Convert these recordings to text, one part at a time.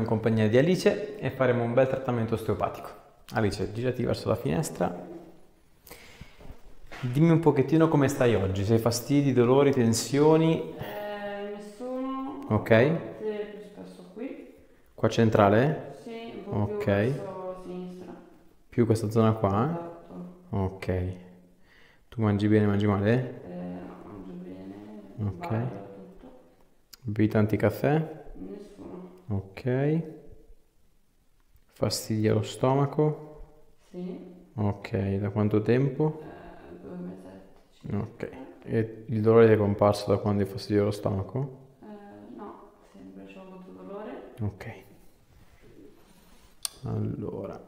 in compagnia di Alice e faremo un bel trattamento osteopatico. Alice, girati verso la finestra. Dimmi un pochettino come stai oggi, se hai fastidi, dolori, tensioni. Eh, nessuno. Ok. Spesso qui. Qua centrale? Sì, un po' Ok. più verso sinistra. Più questa zona qua? Esatto. Ok. Tu mangi bene, mangi male? Eh, mangio bene. Ok. Bevi tanti caffè? Ok. Fastidi allo stomaco? Sì. Ok, da quanto tempo? Eh, due mesetti. Ok. E il dolore ti è comparso da quando hai fastidio allo stomaco? Eh, no, sempre ho avuto dolore. Ok. Allora,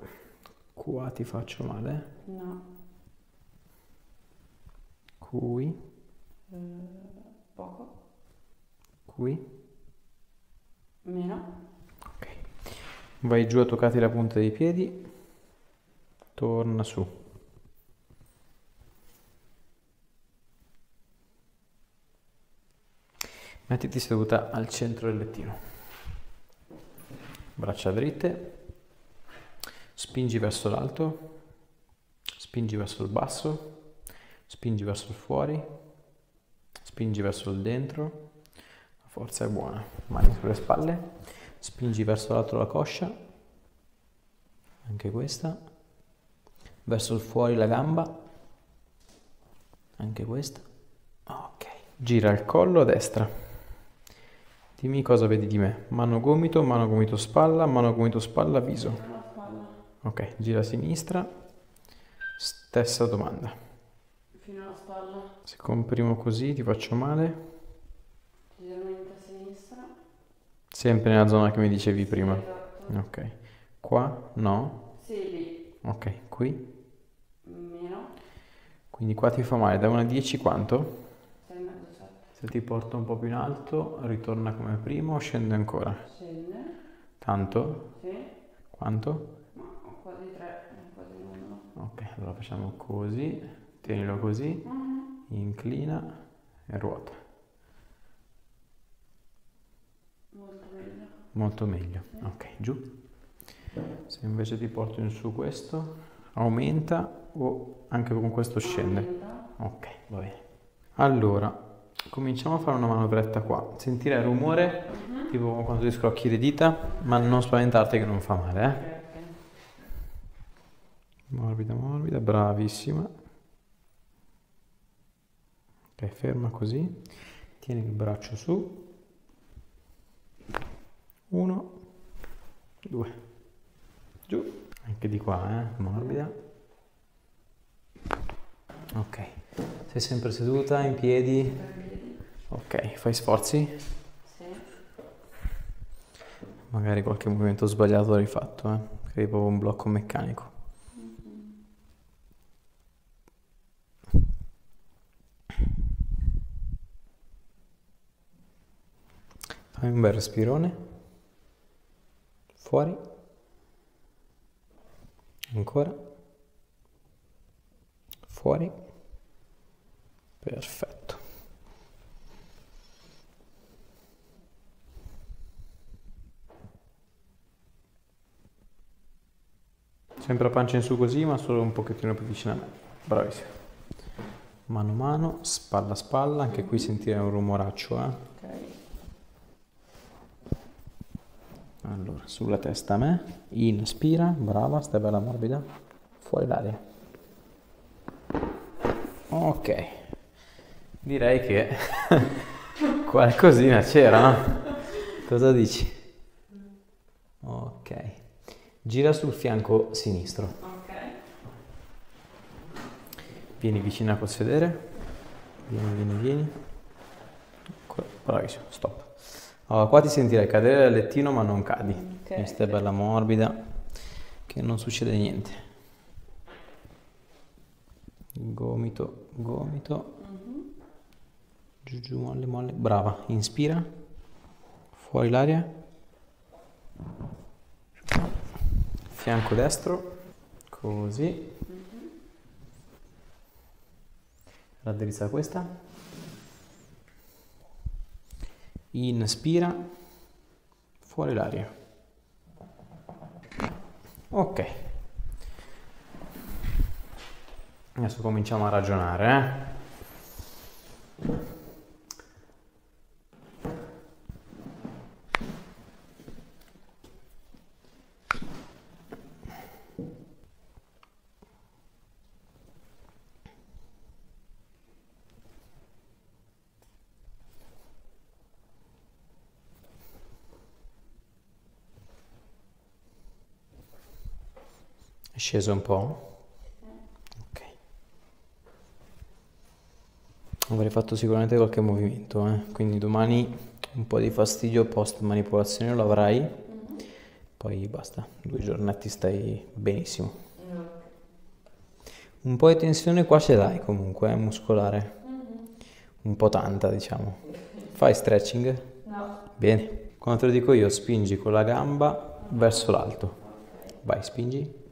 qua ti faccio male? No. Qui, Eh, poco. qui. Meno. Vai giù a toccarti la punta dei piedi. Torna su. Mettiti seduta al centro del lettino. Braccia dritte. Spingi verso l'alto. Spingi verso il basso. Spingi verso il fuori. Spingi verso il dentro. La forza è buona. Mani sulle spalle. Spingi verso l'alto la coscia. Anche questa. Verso il fuori la gamba. Anche questa. Ok. Gira il collo a destra. Dimmi cosa vedi di me. Mano gomito, mano gomito spalla, mano gomito spalla, viso. Ok, gira a sinistra. Stessa domanda. Fino alla spalla. Se comprimo così ti faccio male. Leggermente a sinistra. Sempre nella zona che mi dicevi prima. Esatto. Ok. Qua? No. Sì, lì. Ok, qui. Meno. Quindi qua ti fa male. Da 1 a 10 quanto? 6 e mezzo, 7. Se ti porto un po' più in alto, ritorna come prima o scende ancora? Scende. Tanto? Sì. Quanto? Ma quasi 3, quasi 1. Ok, allora facciamo così. Tienilo così. Inclina e ruota. Molto meglio. Molto meglio. Ok, giù. Se invece ti porto in su questo, aumenta o anche con questo scende? Ok, va bene. Allora, cominciamo a fare una manovretta qua. Sentirai il rumore, tipo quando ti scrocchi le dita, ma non spaventarti che non fa male, eh? Morbida, morbida, bravissima. Ok, ferma così. Tieni il braccio su. Uno, due, giù. Anche di qua, eh? Morbida. Ok. Sei sempre seduta, in piedi? Ok, fai sforzi? Sì. Magari qualche movimento sbagliato l'hai fatto, eh? Crei proprio un blocco meccanico. Fai un bel respirone. Fuori. Ancora. Fuori. Perfetto. Sempre a pancia in su così, ma solo un pochettino più vicino a me. Bravissimo. Mano a mano, spalla a spalla, anche qui sentire un rumoraccio, eh. Ok. Allora, sulla testa a me, inspira, brava, stai bella morbida, fuori l'aria. Ok, direi che qualcosina c'era, no? Cosa dici? Ok, gira sul fianco sinistro, Ok. vieni vicina col sedere, vieni, vieni, vieni. Ancora, Bravissimo, stop. Allora, qua ti sentirai cadere dal lettino ma non cadi. Ok. Quindi stai bella morbida, che non succede niente. Gomito, gomito, Mhm. giù giù, molle, molle. Brava, inspira, fuori l'aria. Fianco destro, così. Raddrizza questa inspira. Fuori l'aria. Ok. Adesso cominciamo a ragionare eh? È sceso un po'? Ok. Avrei fatto sicuramente qualche movimento, eh? quindi domani un po' di fastidio post manipolazione lo avrai, poi basta, due giornetti stai benissimo. Un po' di tensione qua ce l'hai comunque, eh, muscolare, un po' tanta diciamo. Fai stretching? No. Bene. Quando te lo dico io, spingi con la gamba verso l'alto. Vai, spingi.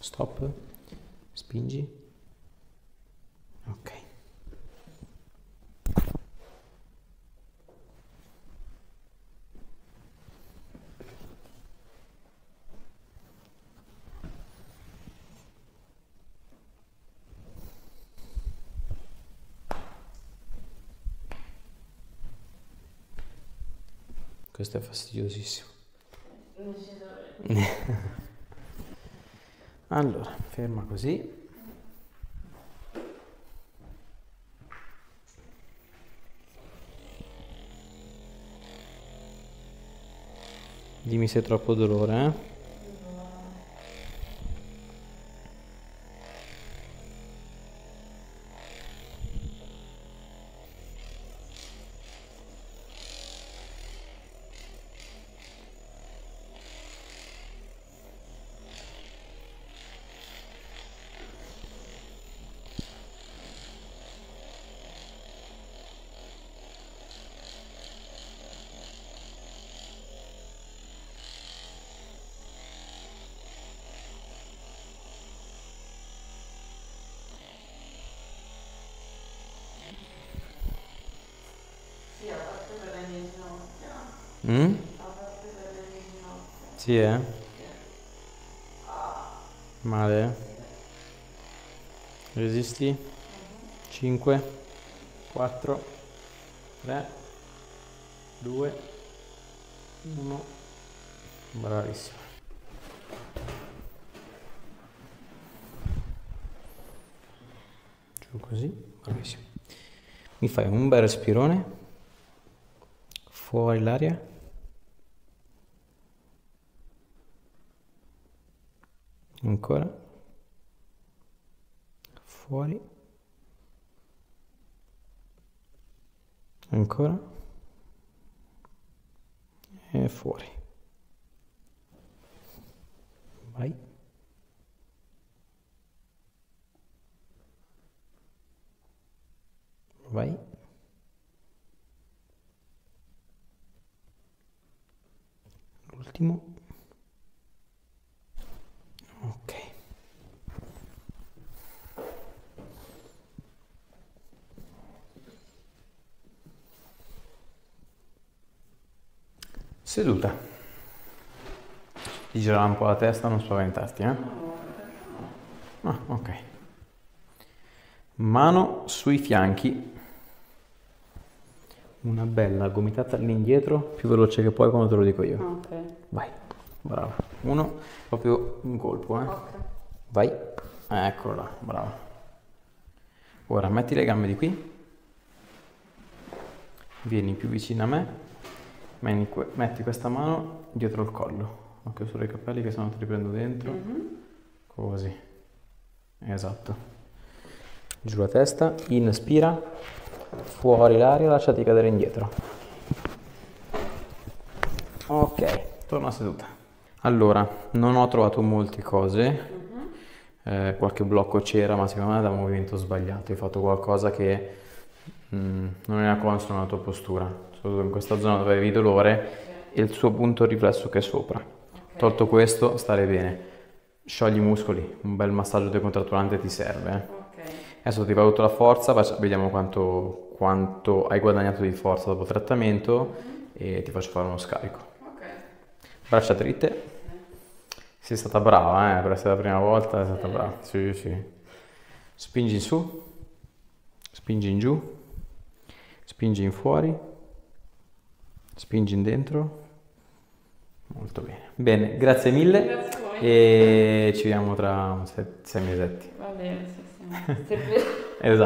Stop. Spingi. Ok. Questo è fastidiosissimo. Allora, ferma così. Dimmi se è troppo dolore, eh? Mm? Sì, eh? Male? Resisti? 5, 4, 3, 2, 1. Bravissimo. Giù così, bravissimo. Mi fai un bel respirone, fuori l'aria. Ancora. Fuori. Ancora. E fuori. Vai. Vai. L'ultimo. Seduta. Ti girerà un po' la testa, non spaventarti, eh? Ah, ok. Mano sui fianchi. Una bella gomitata all'indietro, più veloce che puoi quando te lo dico io. Ok. Vai, brava. Uno, proprio un colpo, eh. Ok. Vai. Eccolo là, brava. Ora metti le gambe di qui. Vieni più vicino a me. Metti que- Metti questa mano dietro il collo. Occhio solo i capelli che sennò ti riprendo dentro. Mhm. Così. Esatto. Giù la testa, inspira, fuori l'aria, lasciati cadere indietro. Ok, torna seduta. Allora, non ho trovato molte cose, Mhm. eh, qualche blocco c'era, ma secondo me è da movimento sbagliato. Hai fatto qualcosa che mm, non era consono alla tua postura, soprattutto in questa zona dove avevi dolore e il suo punto riflesso che è sopra. Ok. Tolto questo, stare bene. Sciogli i muscoli, un bel massaggio decontratturante ti serve. eh. Ok. Adesso ti valuto la forza, vediamo quanto, quanto hai guadagnato di forza dopo trattamento e ti faccio fare uno scarico. Ok. Braccia dritte, Sei stata brava, eh, per essere la prima volta, sei stata brava. Sì, sì. Spingi in su, spingi in giù, spingi in fuori, spingi in dentro. Molto bene. Bene, grazie mille Grazie a voi. e ci vediamo tra sei, sei mesetti. Va bene, sì, sì. Esatto.